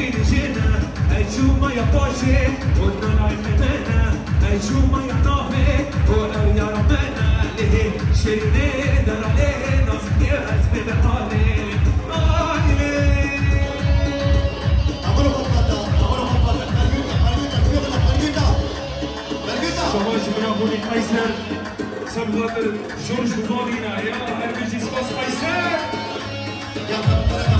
من جينا أجوما يا بوشي قلنا العلمنا أجوما يا نومي وقال يا ربنا ليه شلنا دار عليه نصديها سبب حالي Savaş Brabulik Aysel Sabıladı George Bumarina Ya Erbici Spas Aysel Ya Rabbana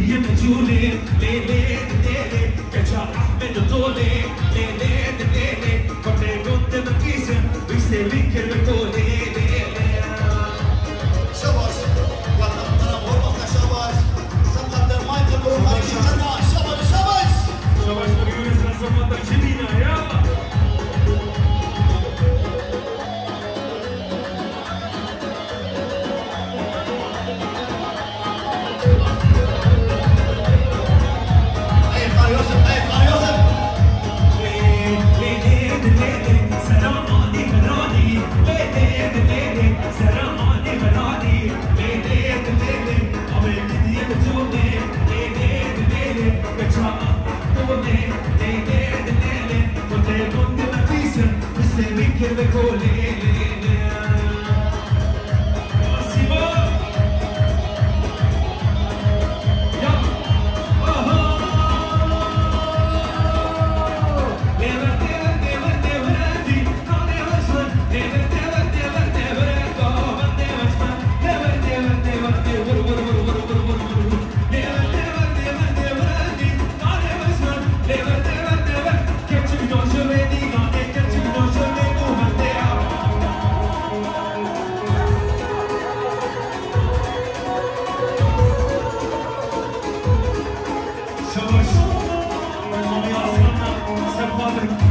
Thank you.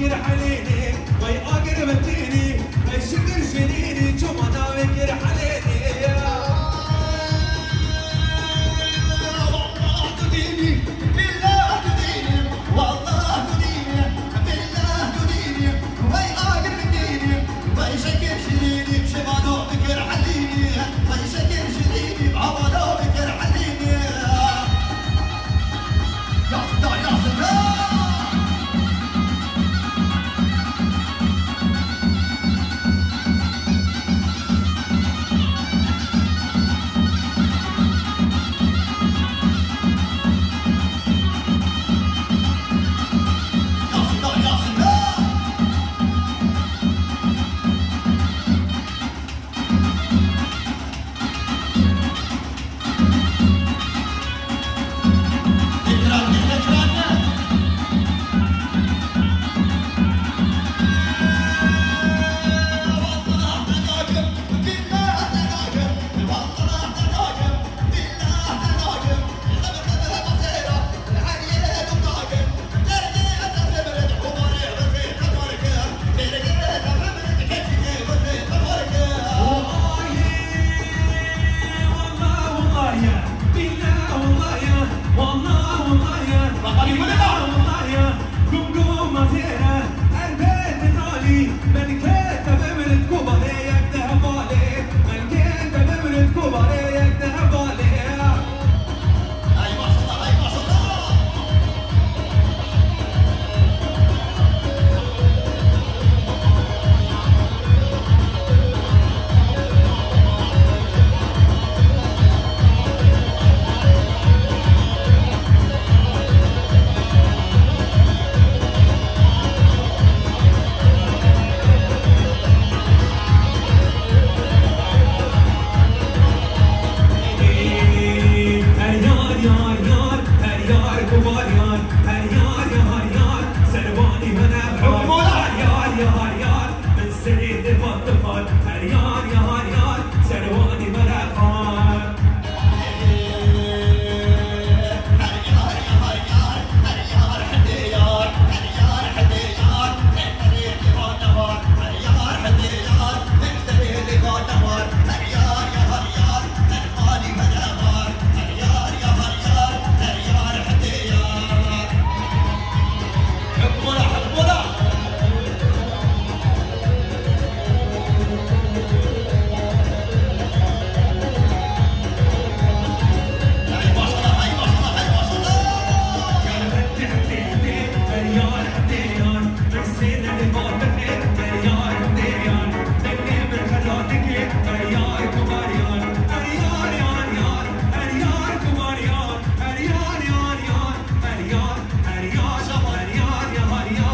يقدر علينا. Allah'ım hayır. Bak bakayım